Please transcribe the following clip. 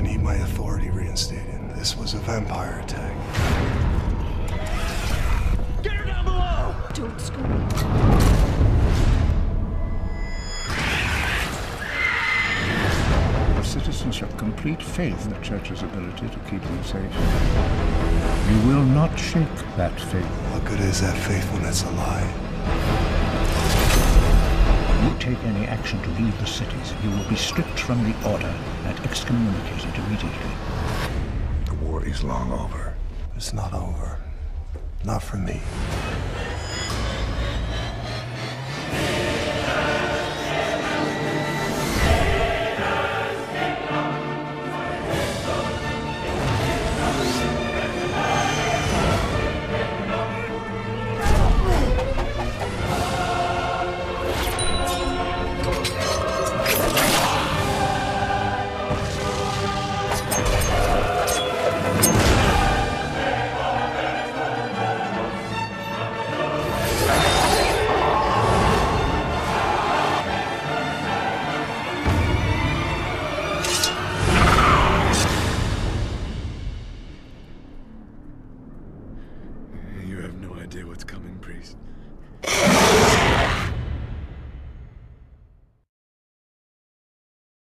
my authority reinstated. This was a vampire attack. Get her down below! Don't scream. The citizens have complete faith in the Church's ability to keep them safe. You will not shake that faith. What good is that faith when it's a lie? If you take any action to leave the cities, you will be stripped from the Order and excommunicated immediately. The war is long over. It's not over. Not for me. idea what's coming, priest.